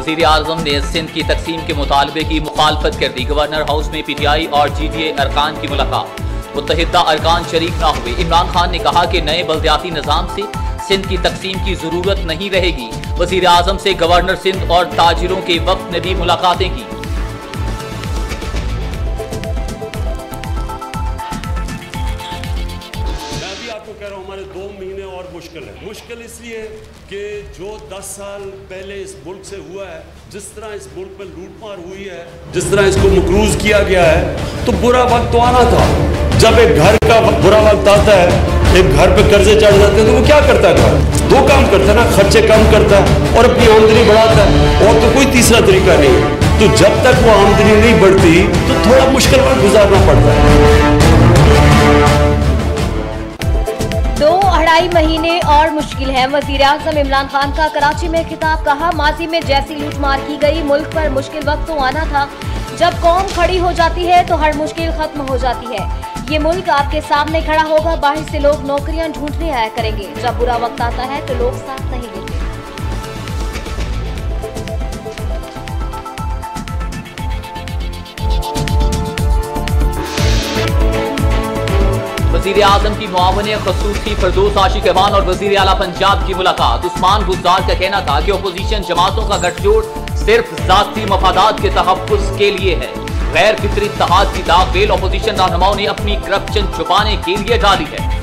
وزیر اعظم نے سندھ کی تقسیم کے مطالبے کی مخالفت کر دی۔ گورنر ہاؤس میں پی ٹی آئی اور جی ڈی اے ارکان کی ملاقات۔ متحدہ ارکان شریک نہ ہوئے۔ عمران خان نے کہا کہ نئے بلدیاتی نظام سے سندھ کی تقسیم کی ضرورت نہیں رہے گی۔ وزیر اعظم سے گورنر سندھ اور تاجروں کے وقت نے بھی ملاقاتیں کی۔ میں بھی آپ کو کہہ رہا ہوں ہمارے دو مہینے اور مشکل ہے مشکل اس لیے کہ جو دس سال پہلے اس ملک سے ہوا ہے، جس طرح اس ملک میں لوٹ مار ہوئی ہے، جس طرح اس کو مقروض کیا گیا ہے، تو برا وقت تو آنا تھا۔ جب ایک گھر کا برا وقت آتا ہے، ایک گھر پہ قرضے چڑھ جاتے ہیں، تو وہ کیا کرتا ہے گھر؟ دو کام کرتا ہے نا، خرچے کم کرتا ہے اور اپنی آمدنی بڑھاتا ہے۔ اور تو کوئی تیسرا طریقہ نہیں ہے۔ تو جب تک وہ آمدنی نہیں بڑھتی، تو تھوڑا مشکل وقت گزارنا پڑتا ہے۔ دو مہینے اور مشکل ہے۔ وزیر اعظم عمران خان کا کراچی میں خطاب، کہا، ماضی میں جیسی لوٹ مار کی گئی، ملک پر مشکل وقت تو آنا تھا۔ جب قوم کھڑی ہو جاتی ہے تو ہر مشکل ختم ہو جاتی ہے۔ یہ ملک آپ کے سامنے کھڑا ہوگا، باہر سے لوگ نوکریاں ڈھونڈنے آیا کریں گے۔ جب برا وقت آتا ہے تو لوگ ساتھ نہیں دیتے۔ وزیر اعظم کی معاون خصوصی فردوس عاشق ایوان اور وزیر اعلیٰ پنجاب کی ملاقات۔ عثمان گزار کا کہنا تھا کہ اپوزیشن جماعتوں کا گٹھ جوڑ صرف ذاتی مفادات کے تحفظ کے لیے ہے۔ غیر فطری اتحاد کی داخل اپوزیشن رہنماؤں نے اپنی کرپشن چھپانے کے لیے ڈالی ہے۔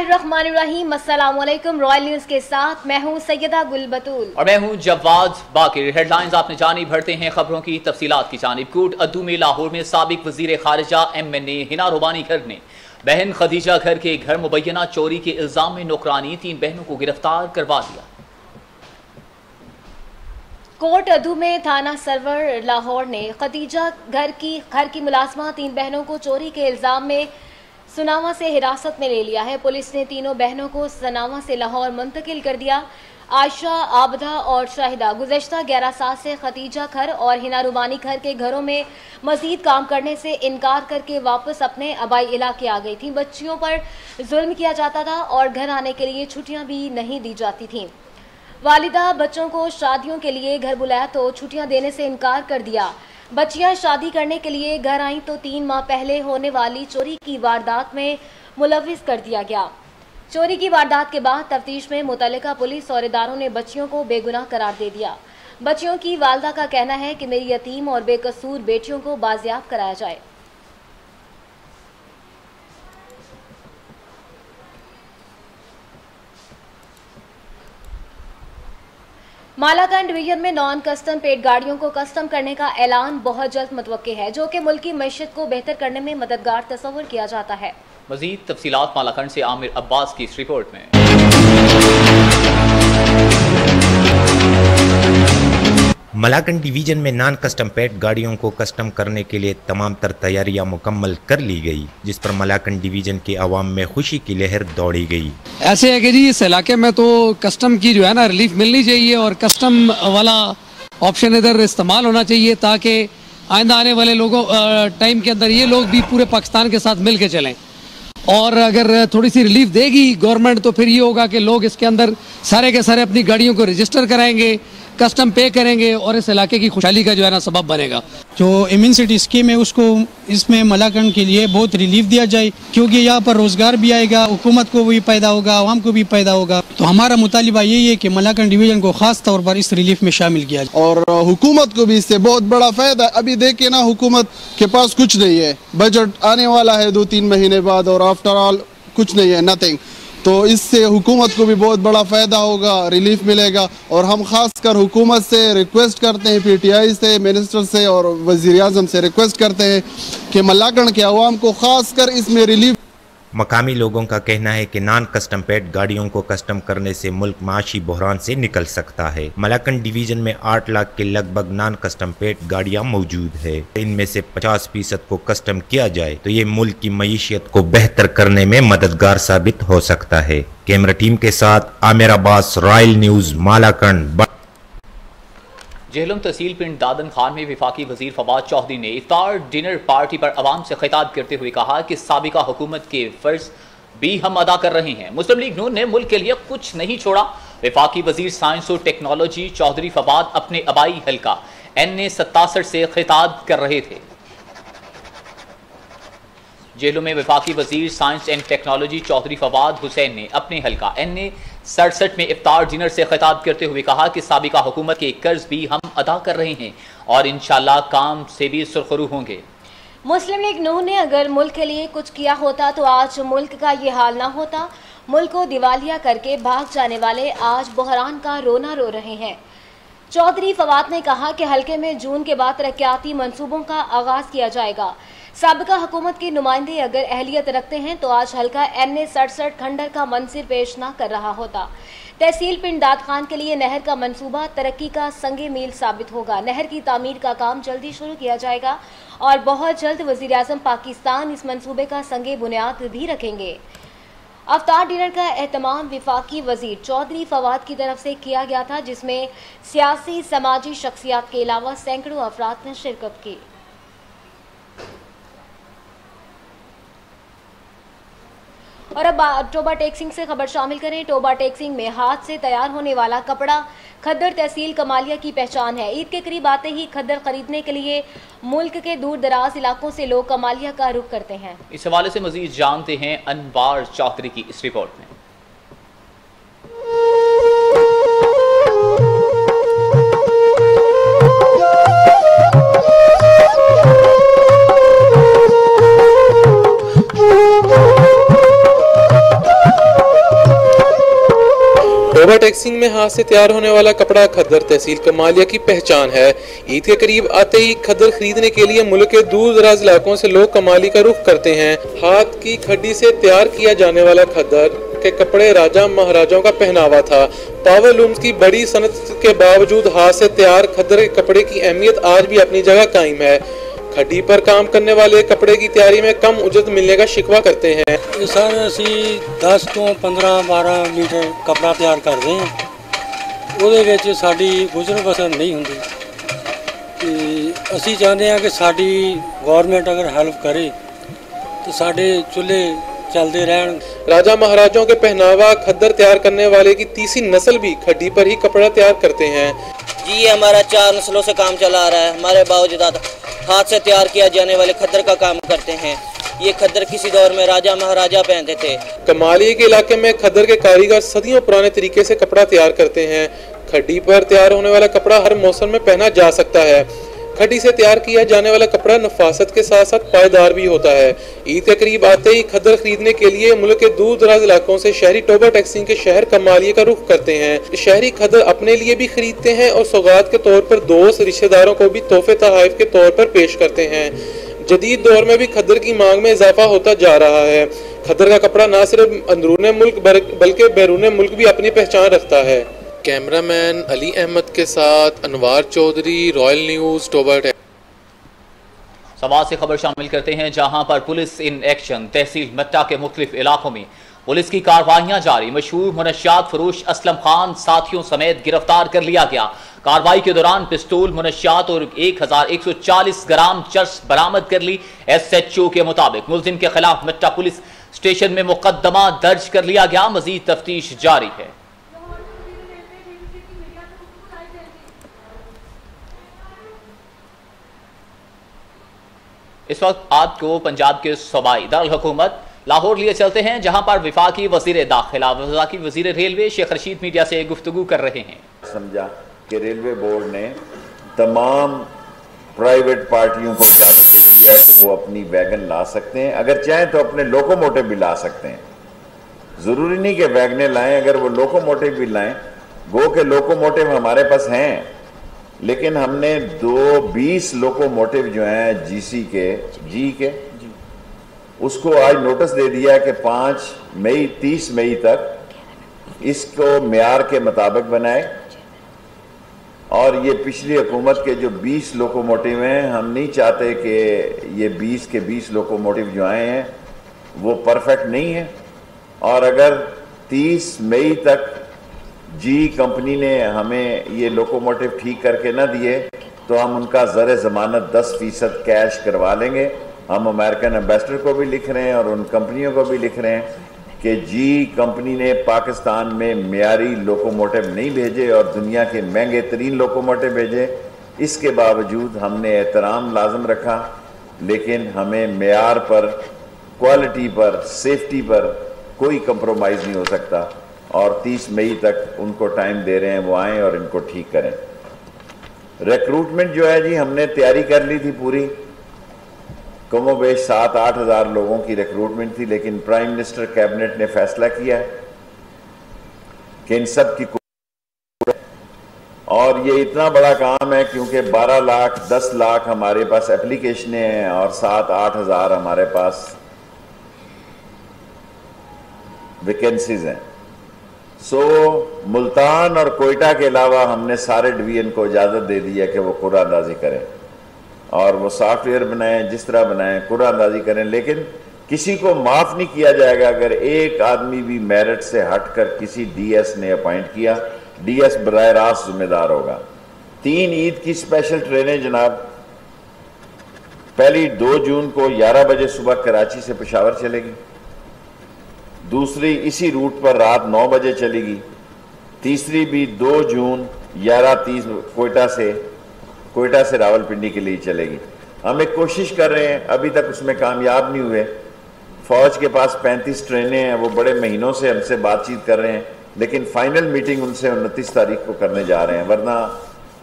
الرحمن الرحیم السلام علیکم رائل نیوز کے ساتھ میں ہوں سیدہ گل بطول اور میں ہوں جواد باقر. ہیڈ لائنز آپ نے جانی بھرتے ہیں خبروں کی تفصیلات کی جانب. کوٹ ادو میں لاہور میں سابق وزیر خارجہ ایم این اے ہنا روبانی گھر نے بہن خدیجہ گھر کے گھر مبینہ چوری کے الزام میں نوکرانی تین بہنوں کو گرفتار کروا دیا. کوٹ ادو میں تھانہ سرور لاہور نے خدیجہ گھر کی گھر کی ملازمہ تین بہنوں کو چوری کے الزام میں سناوا سے حراست میں لے لیا ہے۔ پولیس نے تینوں بہنوں کو سناوا سے لاہور منتقل کر دیا۔ عائشہ آبدہ اور شاہدہ۔ گزشتہ گیارہ سال سے ختیجہ گھر اور ہنا روبانی گھر کے گھروں میں مزید کام کرنے سے انکار کر کے واپس اپنے آبائی علاقے آ گئی تھیں۔ بچیوں پر ظلم کیا جاتا تھا اور گھر آنے کے لیے چھٹیاں بھی نہیں دی جاتی تھیں۔ والدہ بچوں کو شادیوں کے لیے گھر بلایا تو چھٹیاں دینے سے انکار کر دیا۔ بچیاں شادی کرنے کے لیے گھر آئیں تو تین ماہ پہلے ہونے والی چوری کی واردات میں ملوث کر دیا گیا۔ چوری کی واردات کے بعد تفتیش میں متعلقہ پولیس اور اداروں نے بچیوں کو بے گناہ قرار دے دیا۔ بچیوں کی والدہ کا کہنا ہے کہ میری یتیم اور بے قصور بیٹیوں کو بازیاب کرایا جائے۔ مالاکنڈ ڈویژن میں نان کسٹم پیٹ گاڑیوں کو کسٹم کرنے کا اعلان بہت جلد متوقع ہے، جو کہ ملکی معیشت کو بہتر کرنے میں مددگار تصور کیا جاتا ہے۔ مزید تفصیلات مالاکنڈ سے عامر عباس کی اس رپورٹ میں۔ ملاکن ڈویژن میں نان کسٹم پیٹ گاڑیوں کو کسٹم کرنے کے لیے تمام تر تیاریاں مکمل کر لی گئی، جس پر ملاکن ڈویژن کے عوام میں خوشی کی لہر دوڑی گئی۔ ایسے ہے کہ جی اس علاقے میں تو کسٹم کی جو ہے نا ریلیف ملنی چاہیے اور کسٹم والا آپشن ادھر استعمال ہونا چاہیے تاکہ آئندہ آنے والے لوگوں ٹائم کے اندر یہ لوگ بھی پورے پاکستان کے ساتھ مل کے چلیں۔ اور اگر تھوڑی سی ریلیف دے گی گورنمنٹ تو پھر یہ ہوگا کہ لوگ اس کے اندر سارے کے سارے اپنی گاڑیوں کو رجسٹر کرائیں گے۔ کسٹم پے کریں گے اور اس علاقے کی خوشحالی کا جو ہے نا سبب بنے گا۔ جو ایمنسٹی اسکیم ہے اس کو اس میں ملاکنڈ کے لیے بہت ریلیف دیا جائے۔ کیونکہ یہاں پر روزگار بھی آئے گا حکومت کو بھی پیدا ہوگا عوام کو بھی پیدا ہوگا۔ تو ہمارا مطالبہ یہی ہے کہ ملاکنڈ ڈویژن کو خاص طور پر اس ریلیف میں شامل کیا جائے۔ اور حکومت کو بھی اس سے بہت بڑا فائدہ۔ ہے ابھی دیکھیں نا حکومت کے پاس کچھ نہیں ہے۔ بجٹ آنے والا ہے دو تین مہینے بعد اور آفٹر آل کچھ نہیں ہے نتھنگ تو اس سے حکومت کو بھی بہت بڑا فائدہ ہوگا ریلیف ملے گا۔ اور ہم خاص کر حکومت سے ریکویسٹ کرتے ہیں پی ٹی آئی سے منسٹر سے اور وزیر اعظم سے ریکویسٹ کرتے ہیں کہ ملاکنڈ کے عوام کو خاص کر اس میں ریلیف مقامی لوگوں کا کہنا ہے کہ نان کسٹم پیٹ گاڑیوں کو کسٹم کرنے سے ملک معاشی بحران سے نکل سکتا ہے۔ ملاکن ڈویژن میں آٹھ لاکھ کے لگ بھگ نان کسٹم پیٹ گاڑیاں موجود ہے ان میں سے پچاس فیصد کو کسٹم کیا جائے تو یہ ملک کی معیشت کو بہتر کرنے میں مددگار ثابت ہو سکتا ہے۔ کیمرہ ٹیم کے ساتھ عامر عباس، رائل نیوز مالاکنڈ جہلم تحصیل پنڈ دادن خان میں وفاقی وزیر فواد چودھری نے افطار ڈنر پارٹی پر عوام سے خطاب کرتے ہوئے کہا کہ سابقہ حکومت کے فرض بھی ہم ادا کر رہے ہیں۔ مسلم لیگ نون نے ملک کے لیے کچھ نہیں چھوڑا۔ وفاقی وزیر سائنس و ٹیکنالوجی چودھری فواد اپنے ابائی حلقہ این اے ستاسٹھ سے خطاب کر رہے تھے۔ جیلوں میں وفاقی وزیر science and technology Chaudhry Fawad Hussain نے اپنے حلقہ این اے سڑسٹھ میں افطار ڈنر سے خطاب کرتے ہوئے کہا کہ سابقہ حکومت کے قرض بھی ہم ادا کر رہے ہیں اور انشاءاللہ کام سے بھی سرخرو ہوں گے۔ مسلم لیگ نون نے اگر ملک کے لیے کچھ کیا ہوتا تو آج ملک کا یہ حال نہ ہوتا۔ ملک کو دیوالیہ کر کے بھاگ جانے والے آج بحران کا رونا رو رہے ہیں۔ چودھری فواد نے کہا کہ حلقے میں جون کے بعد ترقیاتی منصوبوں کا آغاز کیا جائے گا۔ سابقہ حکومت کے نمائندے اگر اہلیت رکھتے ہیں تو آج حلقہ این اے سڑسٹھ کھنڈر کا منصر پیش نہ کر رہا ہوتا۔ تحصیل پنڈ داد خان کے لیے نہر کا منصوبہ ترقی کا سنگ میل ثابت ہوگا۔ نہر کی تعمیر کا کام جلدی شروع کیا جائے گا اور بہت جلد وزیر اعظم پاکستان اس منصوبے کا سنگ بنیاد بھی رکھیں گے۔ افطار ڈنر کا اہتمام وفاقی وزیر چودھری فواد کی طرف سے کیا گیا تھا، جس میں سیاسی، سماجی شخصیات کے علاوہ سینکڑوں افراد نے شرکت کی۔ اور اب ٹوبا ٹیکسنگ سے خبر شامل کریں۔ ٹوبا ٹیکسنگ میں ہاتھ سے تیار ہونے والا کپڑا کھدر تحصیل کمالیہ کی پہچان ہے۔ عید کے قریب آتے ہی کھدر خریدنے کے لیے ملک کے دور دراز علاقوں سے لوگ کمالیہ کا رخ کرتے ہیں۔ اس حوالے سے مزید جانتے ہیں انوار چوکری کی اس رپورٹ میں۔ اوور ٹیکسنگ میں ہاتھ سے تیار ہونے والا کپڑا کھدر تحصیل کمالیہ کی پہچان ہے۔ عید کے قریب آتے ہی کھدر خریدنے کے لیے ملک کے دور دراز علاقوں سے لوگ کمالی کا رخ کرتے ہیں۔ ہاتھ کی کھڈی سے تیار کیا جانے والا کھدر کے کپڑے راجہ مہاراجوں کا پہناوا تھا۔ پاور لومز کی بڑی صنعت کے باوجود ہاتھ سے تیار کھدر کے کپڑے کی اہمیت آج بھی اپنی جگہ قائم ہے۔ کھڈی پر کام کرنے والے کپڑے کی تیاری میں کم اجت ملنے کا شکوا کرتے ہیں۔ جی سر اسی دس تو پندرہ بارہ میٹر کپڑا تیار کرتے ہیں۔ وہ ساری گزر بسر نہیں ہوتی اسی چاہتے ہیں کہ ساری گورنمنٹ اگر ہیلپ کرے تو سارے چولہے چلتے رہن۔ راجہ مہاراجوں کے پہناوا کھدر تیار کرنے والے کی تیسری نسل بھی کھڈی پر ہی کپڑا تیار کرتے ہیں۔ جی ہمارا چار نسلوں سے کام چلا آ رہا ہے۔ ہمارے باوجداد ہاتھ سے تیار کیا جانے والے کھدر کا کام کرتے ہیں۔ یہ کھدر کسی دور میں راجہ مہاراجہ پہنتے تھے۔ کمالی کے علاقے میں کھدر کے کاریگر صدیوں پرانے طریقے سے کپڑا تیار کرتے ہیں۔ کھڈی پر تیار ہونے والا کپڑا ہر موسم میں پہنا جا سکتا ہے۔ کھڈی سے تیار کیا جانے والا کپڑا نفاست کے ساتھ ساتھ پائیدار بھی ہوتا ہے۔ عید کے قریب آتے ہی کھدر خریدنے کے لیے ملک کے دور دراز علاقوں سے شہری ٹوبا ٹیکسنگ کے شہر کمالیہ کا رخ کرتے ہیں۔ شہری کھدر اپنے لیے بھی خریدتے ہیں اور سوگات کے طور پر دوست رشتہ داروں کو بھی تحفے تحائف کے طور پر پیش کرتے ہیں۔ جدید دور میں بھی کھدر کی مانگ میں اضافہ ہوتا جا رہا ہے۔ کھدر کا کپڑا نہ صرف اندرون ملک بلکہ بیرون ملک بھی اپنی پہچان رکھتا ہے۔ کیمرہ مین علی احمد کے ساتھ انوار چودھری، رائل نیوز ٹوبر سوال سے خبر شامل کرتے ہیں، جہاں پر پولیس ان ایکشن تحصیل مٹا کے مختلف علاقوں میں پولیس کی کاروائیاں جاری۔ مشہور منشیات فروش اسلم خان ساتھیوں سمیت گرفتار کر لیا گیا۔ کاروائی کے دوران پسٹول منشیات اور ایک ہزار ایک سو چالیس گرام چرس برامد کر لی۔ ایس ایچ او کے مطابق ملزم کے خلاف مٹا پولیس اسٹیشن میں مقدمہ درج کر لیا گیا۔ مزید تفتیش جاری ہے۔ اس وقت آپ کو پنجاب کے صوبائی دارالحکومت لاہور لیے چلتے ہیں، جہاں پر وفاقی وزیر داخلہ، وفاقی وزیر ریلوے شیخ رشید میڈیا سے گفتگو کر رہے ہیں۔ سمجھا کہ ریلوے بورڈ نے تمام پرائیویٹ پارٹیوں کو اجازت دے دی ہے کہ وہ اپنی ویگن لا سکتے ہیں۔ اگر چاہیں تو اپنے لوکو موٹو بھی لا سکتے ہیں۔ ضروری نہیں کہ ویگنیں لائیں، اگر وہ لوکو موٹو بھی لائیں گو کہ لوکو موٹو ہمارے پاس ہیں۔ لیکن ہم نے دو بیس لوکو موٹو جو ہیں جی سی کے جی کے اس کو آج نوٹس دے دیا کہ پانچ مئی تیس مئی تک اس کو معیار کے مطابق بنائے۔ اور یہ پچھلی حکومت کے جو بیس لوکو موٹیو ہیں ہم نہیں چاہتے کہ یہ بیس کے بیس لوکو موٹیو جو آئے ہیں وہ پرفیکٹ نہیں ہیں۔ اور اگر تیس مئی تک جی کمپنی نے ہمیں یہ لوکوموٹیو ٹھیک کر کے نہ دیے، تو ہم ان کا زر ضمانت دس فیصد کیش کروا لیں گے۔ ہم امریکن امبیسڈر کو بھی لکھ رہے ہیں اور ان کمپنیوں کو بھی لکھ رہے ہیں کہ جی کمپنی نے پاکستان میں معیاری لوکوموٹیو نہیں بھیجے اور دنیا کے مہنگے ترین لوکوموٹیو بھیجے۔ اس کے باوجود ہم نے احترام لازم رکھا، لیکن ہمیں معیار پر کوالٹی پر سیفٹی پر کوئی کمپرومائز نہیں ہو سکتا۔ اور تیس مئی تک ان کو ٹائم دے رہے ہیں، وہ آئیں اور ان کو ٹھیک کریں۔ ریکروٹمنٹ جو ہے جی ہم نے تیاری کر لی تھی پوری۔ کم و بیش سات آٹھ ہزار لوگوں کی ریکروٹمنٹ تھی، لیکن پرائم منسٹر کیبنٹ نے فیصلہ کیا ہے کہ ان سب کی اور یہ اتنا بڑا کام ہے، کیونکہ بارہ لاکھ، دس لاکھ ہمارے پاس اپلیکیشنیں ہیں اور سات آٹھ ہزار ہمارے پاس ویکنسیز ہیں۔ سو ملتان اور کوئٹہ کے علاوہ ہم نے سارے ڈویژن کو اجازت دے دی ہے کہ وہ قرآن اندازی کریں اور وہ سافٹ ویئر بنائیں، جس طرح بنائیں، قرآن اندازی کریں، لیکن کسی کو معاف نہیں کیا جائے گا اگر ایک آدمی بھی میرٹ سے ہٹ کر کسی ڈی ایس نے اپائنٹ کیا، ڈی ایس براہ راست ذمہ دار ہوگا۔ تین عید کی اسپیشل ٹرینیں جناب، پہلی دو جون کو گیارہ بجے صبح کراچی سے پشاور چلے گی۔ دوسری اسی روٹ پر رات نو بجے چلے گی۔ تیسری بھی دو جون گیارہ تیس کوئٹہ سے کوئٹہ سے راول پنڈی کے لیے چلے گی۔ ہم ایک کوشش کر رہے ہیں، ابھی تک اس میں کامیاب نہیں ہوئے۔ فوج کے پاس پینتیس ٹرینیں ہیں، وہ بڑے مہینوں سے ہم سے بات چیت کر رہے ہیں، لیکن فائنل میٹنگ ان سے انتیس تاریخ کو کرنے جا رہے ہیں، ورنہ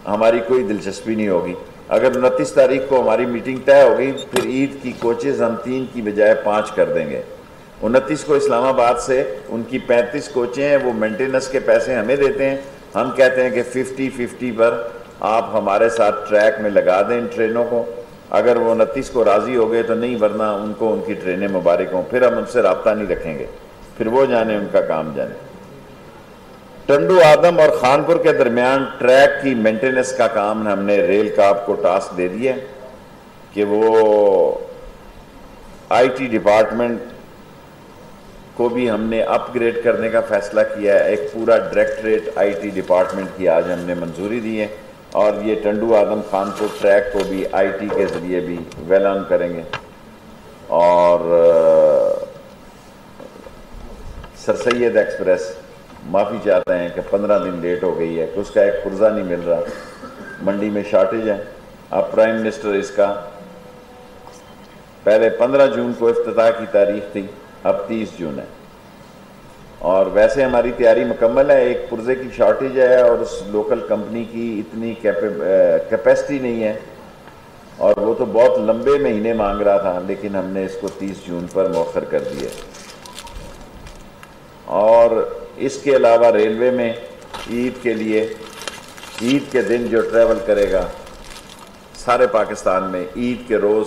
ہماری کوئی دلچسپی نہیں ہوگی۔ اگر انتیس تاریخ کو ہماری میٹنگ طے ہوگی پھر عید کی کوچز ہم تین کی بجائے پانچ کر دیں گے۔ انتیس کو اسلام آباد سے ان کی پینتیس کوچیں ہیں، وہ مینٹیننس کے پیسے ہمیں دیتے ہیں۔ ہم کہتے ہیں کہ ففٹی ففٹی پر آپ ہمارے ساتھ ٹریک میں لگا دیں ان ٹرینوں کو۔ اگر وہ انتیس کو راضی ہو گئے تو نہیں، ورنہ ان کو ان کی ٹرینیں مبارک ہوں۔ پھر ہم ان سے رابطہ نہیں رکھیں گے۔ پھر وہ جانے، ان کا کام جانے۔ ٹنڈو آدم اور خانپور کے درمیان ٹریک کی مینٹیننس کا کام ہم نے ریل کاپ کو ٹاسک دے دیا کہ وہ آئی ٹی ڈپارٹمنٹ کو بھی ہم نے اپ گریڈ کرنے کا فیصلہ کیا ہے۔ ایک پورا ڈائریکٹریٹ آئی ٹی ڈپارٹمنٹ کی آج ہم نے منظوری دی ہے اور یہ ٹنڈو آدم خان کو ٹریک کو بھی آئی ٹی کے ذریعے بھی ویل آن کریں گے۔ اور سر سید ایکسپریس، معافی چاہتے ہیں کہ پندرہ دن لیٹ ہو گئی ہے، کہ اس کا ایک پرزہ نہیں مل رہا۔ منڈی میں شارٹیج ہے۔ اب پرائم منسٹر اس کا پہلے پندرہ جون کو افتتاح کی تاریخ تھی۔ اب تیس جون ہے۔ اور ویسے ہماری تیاری مکمل ہے، ایک پرزے کی شارٹیج ہے اور اس لوکل کمپنی کی اتنی کیپیسٹی نہیں ہے۔ اور وہ تو بہت لمبے مہینے مانگ رہا تھا، لیکن ہم نے اس کو تیس جون پر مؤخر کر دیے اور اس کے علاوہ ریلوے میں عید کے لیے، عید کے دن جو ٹریول کرے گا، سارے پاکستان میں عید کے روز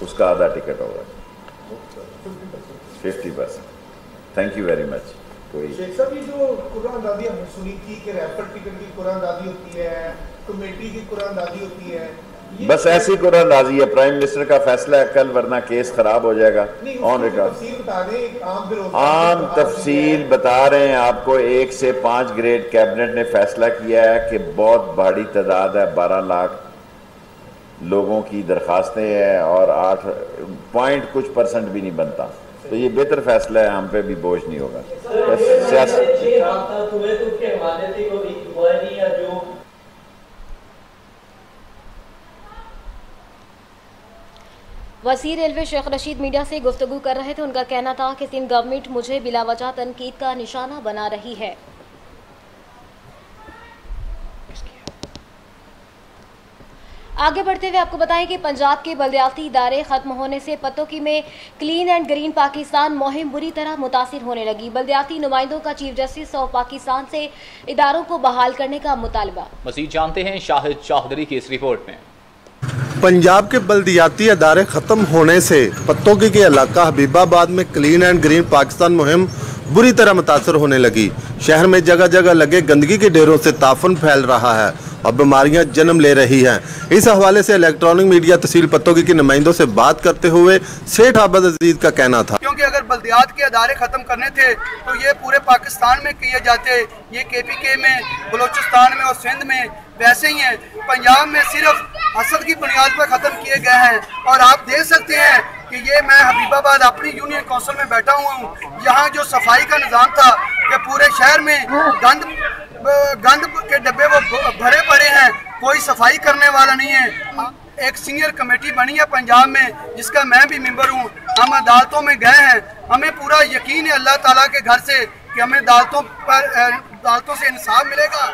اس کا آدھا ٹکٹ ہوگا۔ Fifty percent thank you very much کوئی شیخ صاحب یہ جو قرآن دادی ہم نے سنی تھی کہ ٹکٹ کی قرآن دادی ہوتی ہے کمیٹی کی قرآن دادی ہوتی ہے بس ایسی قرآن دازی ہے پرائم منسٹر کا فیصلہ ہے کل ورنہ کیس خراب ہو جائے گا آن ریکارڈ عام تفصیل بتا رہے ہیں آپ کو ایک سے پانچ گریڈ کیبنٹ نے فیصلہ کیا ہے کہ بہت بھاڑی تعداد ہے بارہ لاکھ لوگوں کی درخواستیں ہیں اور آٹھ پوائنٹ کچھ پرسنٹ بھی نہیں بنتا۔ تو یہ بہتر فیصلہ ہے، ہم پہ بھی بوجھ نہیں ہوگا۔ وزیر ریلوے شیخ رشید میڈیا سے گفتگو کر رہے تھے۔ ان کا کہنا تھا کہ سندھ گورنمنٹ مجھے بلا وجہ تنقید کا نشانہ بنا رہی ہے۔ آگے بڑھتے ہوئے آپ کو بتائیں کہ پنجاب کے بلدیاتی ادارے ختم ہونے سے پتوکی میں کلین اینڈ گرین پاکستان مہم بری طرح متاثر ہونے لگی۔ بلدیاتی نمائندوں کا چیف جسٹس آف پاکستان سے اداروں کو بحال کرنے کا مطالبہ۔ مزید جانتے ہیں شاہد چاہدری کی اس رپورٹ میں۔ پنجاب کے بلدیاتی ادارے ختم ہونے سے پتوکی کے علاقہ حبیب آباد میں کلین اینڈ گرین پاکستان مہم بری طرح متاثر ہونے لگی۔ شہر میں جگہ جگہ لگے گندگی کے ڈیروں سے تافن پھیل رہا ہے۔ اور بیماریاں جنم لے رہی ہیں۔ اس حوالے سے الیکٹرانک میڈیا تحصیل پتوکی کی نمائندوں سے بات کرتے ہوئے سیٹھ عبد عزیز کا کہنا تھا۔ کیونکہ اگر بلدیات کے ادارے ختم کرنے تھے تو یہ پورے پاکستان میں کیے جاتے۔ یہ کے پی کے میں، بلوچستان میں اور سندھ میں ویسے ہی ہیں۔ پنجاب میں صرف حسد کی بنیاد پر ختم کیے گئے ہیں۔ اور آپ دیکھ سکتے ہیں کہ یہ میں حبیب آباد اپنی یونین کونسل میں بیٹھا ہوا ہوں۔ یہاں جو صفائی کا نظام تھا کہ پورے شہر میں گند گند کے ڈبے وہ بھرے پڑے ہیں، کوئی صفائی کرنے والا نہیں ہے۔ ایک سینئر کمیٹی بنی ہے پنجاب میں، جس کا میں بھی ممبر ہوں۔ ہم عدالتوں میں گئے ہیں۔ ہمیں پورا یقین ہے اللہ تعالیٰ کے گھر سے کہ ہمیں عدالتوں پر، عدالتوں سے انصاف ملے گا۔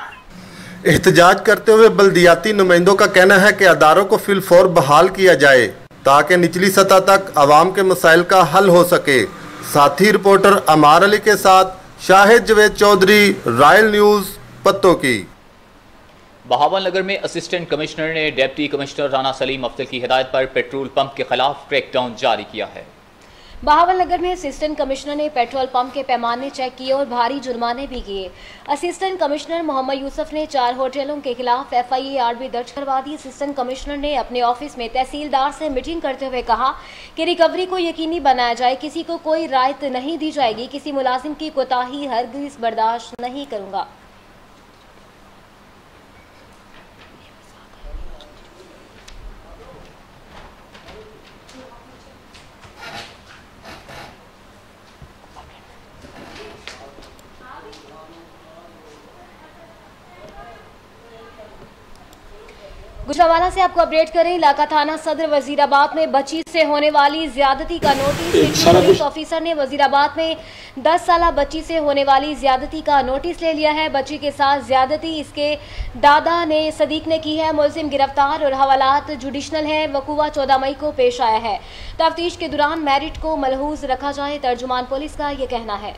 احتجاج کرتے ہوئے بلدیاتی نمائندوں کا کہنا ہے کہ اداروں کو فی الفور بحال کیا جائے تاکہ نچلی سطح تک عوام کے مسائل کا حل ہو سکے۔ ساتھی رپورٹر امار علی کے ساتھ شاہد جوید چودری رائل نیوز۔ پتوں کی۔ بہاول نگر میں اسسٹنٹ کمشنر نے ڈیپٹی کمشنر رانا سلیم افضل کی ہدایت پر پیٹرول پمپ کے خلاف کریک ڈاؤن جاری کیا ہے۔ بہاول نگر میں اسسٹنٹ کمشنر نے پیٹرول پمپ کے پیمانے چیک کیے اور بھاری جرمانے بھی کیے۔ اسسٹنٹ کمشنر محمد یوسف نے چار ہوٹلوں کے خلاف ایف آئی اے آر بھی درج کروا دی۔ اسسٹنٹ کمشنر نے اپنے آفس میں تحصیلدار سے میٹنگ کرتے ہوئے کہا کہ ریکوری کو یقینی بنایا جائے کسی کو کوئی رائت نہیں دی جائے گی کسی ملازم کی کوتاہی ہرگز برداشت نہیں کروں گا۔ گجراوالا سے آپ کو اپڈیٹ کریں علاقہ تھانہ صدر وزیر آباد میں بچی سے ہونے والی زیادتی کا نوٹس پولیس آفیسر نے وزیر آباد میں دس سالہ بچی سے ہونے والی زیادتی کا نوٹس لے لیا ہے۔ بچی کے ساتھ زیادتی اس کے دادا نے صدیق نے کی ہے۔ ملزم گرفتار اور حوالات جوڈیشنل ہیں۔ وقوع چودہ مئی کو پیش آیا ہے۔ تفتیش کے دوران میرٹ کو ملحوظ رکھا جائے ترجمان پولیس کا یہ کہنا ہے۔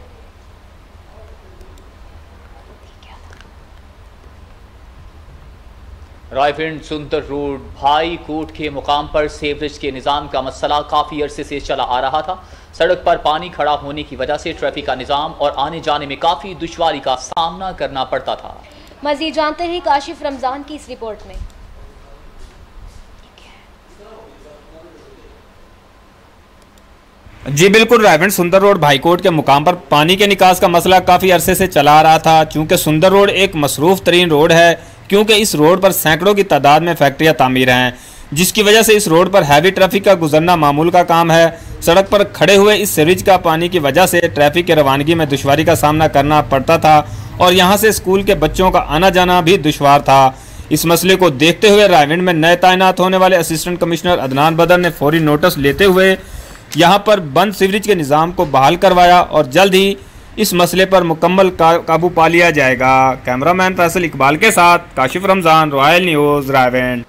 رائے فنڈ سندر روڈ بھائی کوٹ کے مقام پر سیوریج کے نظام کا مسئلہ کافی عرصے سے چلا آ رہا تھا۔ سڑک پر پانی کھڑا ہونے کی وجہ سے ٹریفک کا نظام اور آنے جانے میں کافی دشواری کا سامنا کرنا پڑتا تھا۔ مزید جانتے ہیں کاشف رمضان کی اس رپورٹ میں۔ جی بالکل رائے سندر روڈ بھائی کوٹ کے مقام پر پانی کے نکاس کا مسئلہ کافی عرصے سے چلا آ رہا تھا۔ چونکہ سندر روڈ ایک مصروف ترین روڈ ہے۔ کیونکہ اس روڈ پر سینکڑوں کی تعداد میں فیکٹریاں تعمیر ہیں، جس کی وجہ سے اس روڈ پر ہیوی ٹریفک کا گزرنا معمول کا کام ہے۔ سڑک پر کھڑے ہوئے اس سیوریج کا پانی کی وجہ سے ٹریفک کے روانگی میں دشواری کا سامنا کرنا پڑتا تھا اور یہاں سے اسکول کے بچوں کا آنا جانا بھی دشوار تھا۔ اس مسئلے کو دیکھتے ہوئے رائیونڈ میں نئے تعینات ہونے والے اسسٹنٹ کمشنر عدنان بدر نے فوری نوٹس لیتے ہوئے یہاں پر بند سیوریج کے نظام کو بحال کروایا اور جلد ہی اس مسئلے پر مکمل قابو پا لیا جائے گا۔ کیمرامین فیصل اقبال کے ساتھ Kashif Ramzan, royal news Raiwind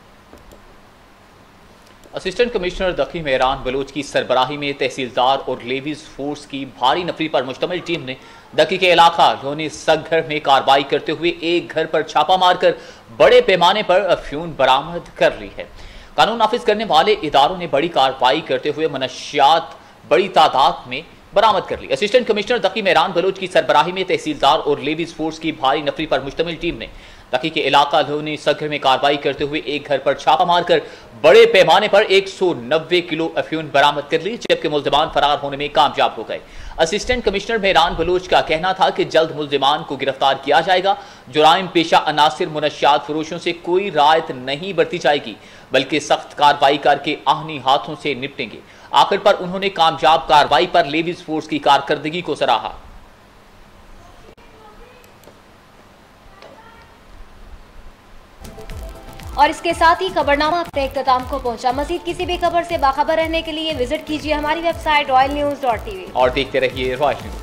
assistant commissioner دقی Meeran Baloch کی سربراہی میں تحصیلدار اور لیویز فورس کی بھاری نفری پر مشتمل ٹیم نے دقی کے علاقہ لونی سگ گھر میں کاروائی کرتے ہوئے ایک گھر پر چھاپا مار کر بڑے پیمانے پر افیون برامد کر لی ہے۔ قانون نافذ کرنے والے اداروں نے بڑی کاروائی کرتے ہوئے منشیات، بڑی تعداد میں برامت کر لی۔ اسسٹنٹ کمشنر دقی مہران بلوچ کی سربراہی میں تحصیلدار اور لیویز فورس کی بھاری نفری پر مشتمل ٹیم نے دقی کے علاقہ لونی سگھر میں کاروائی کرتے ہوئے ایک گھر پر چھاپا مار کر بڑے پیمانے پر ایک سو نوے کلو افیون برامت کر لی، جبکہ ملزمان فرار ہونے میں کامیاب ہو گئے۔ اسسٹنٹ کمشنر میران بلوچ کا کہنا تھا کہ جلد ملزمان کو گرفتار کیا جائے گا جرائم پیشہ عناصر منشیات فروشوں سے کوئی رائت نہیں برتی جائے گی بلکہ سخت کاروائی کر کے آہنی ہاتھوں سے نپٹیں گے آخر پر انہوں نے کامیاب کاروائی پر لیویز فورس کی کارکردگی کو سراہا اور اس کے ساتھ ہی خبرنامہ اپنے اختتام کو پہنچا۔ مزید کسی بھی خبر سے باخبر رہنے کے لیے وزٹ کیجیے ہماری website royal news dot TV. اور دیکھتے رہیے رائل نیوز۔